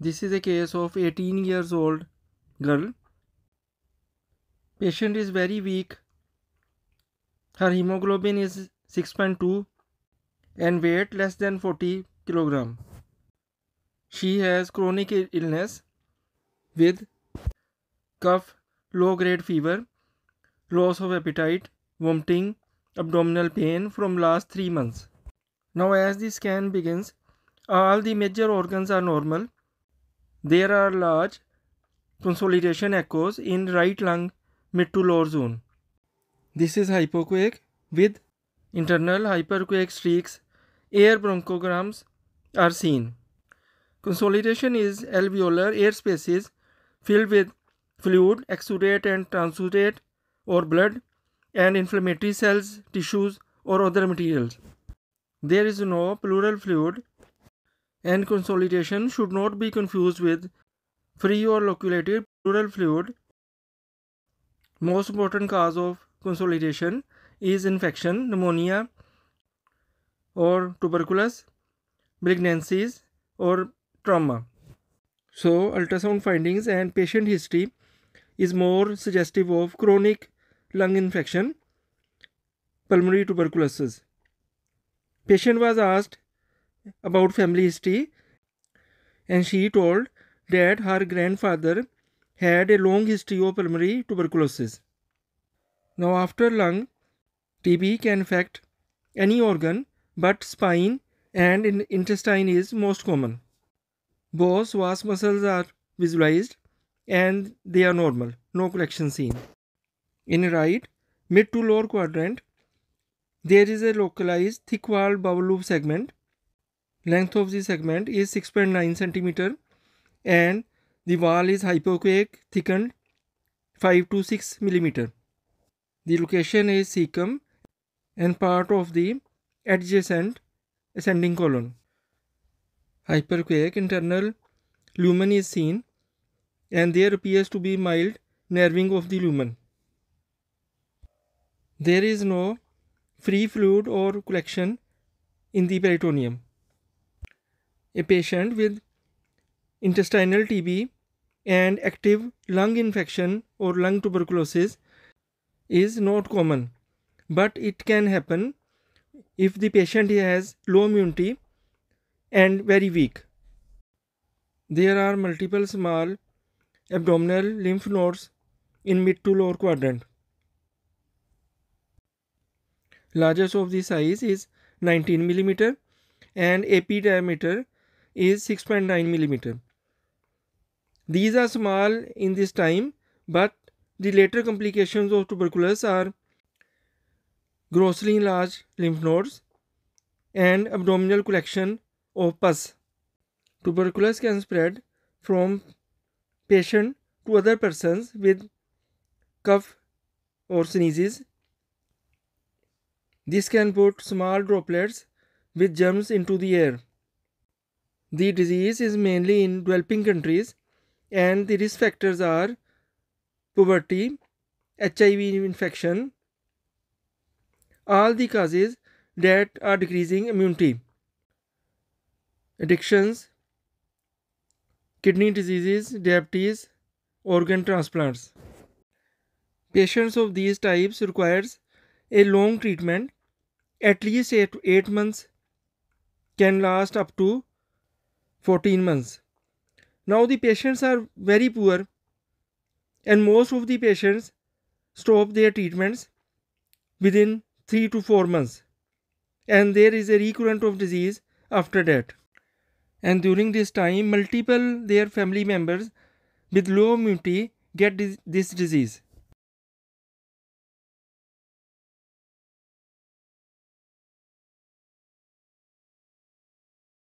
This is a case of 18 years old girl. Patient is very weak. Her hemoglobin is 6.2 and weight less than 40 kilogram. She has chronic illness with cough, low grade fever, loss of appetite, vomiting, abdominal pain from last 3 months. Now as the scan begins, all the major organs are normal. There are large consolidation echoes in right lung mid to lower zone. This is hypoechoic with internal hyperechoic streaks. Air bronchograms are seen. Consolidation is alveolar air spaces filled with fluid, exudate and transudate or blood and inflammatory cells, tissues or other materials. There is no pleural fluid and consolidation should not be confused with free or loculated pleural fluid. Most important cause of consolidation is infection, pneumonia or tuberculosis, malignancies or trauma. So ultrasound findings and patient history is more suggestive of chronic lung infection, pulmonary tuberculosis. Patient was asked about family history and she told that her grandfather had a long history of pulmonary tuberculosis. Now after lung, TB can affect any organ but spine and in intestine is most common. Both psoas muscles are visualized and they are normal, no collection seen. In right, mid to lower quadrant, there is a localized thick walled bowel loop segment. Length of the segment is 6.9 centimeter and the wall is hypoechoic thickened 5 to 6 millimeter. The location is cecum and part of the adjacent ascending colon. Hyperechoic internal lumen is seen and there appears to be mild nerving of the lumen. There is no free fluid or collection in the peritoneum. A patient with intestinal TB and active lung infection or lung tuberculosis is not common, but it can happen if the patient has low immunity and very weak. There are multiple small abdominal lymph nodes in mid to lower quadrant largest of the size is 19 millimeter and AP diameter is 6.9 millimeter. These are small in this time but the later complications of tuberculosis are grossly enlarged lymph nodes and abdominal collection of pus. Tuberculosis can spread from patient to other persons with cough or sneezes this can put small droplets with germs into the air. The disease is mainly in developing countries and the risk factors are poverty, HIV infection, all the causes that are decreasing immunity, addictions, kidney diseases, diabetes, organ transplants. Patients of these types requires a long treatment at least 8, 8 months can last up to 14 months. Now the patients are very poor and most of the patients stop their treatments within 3 to 4 months and there is a recurrent of disease after that. And during this time multiple their family members with low immunity get this disease.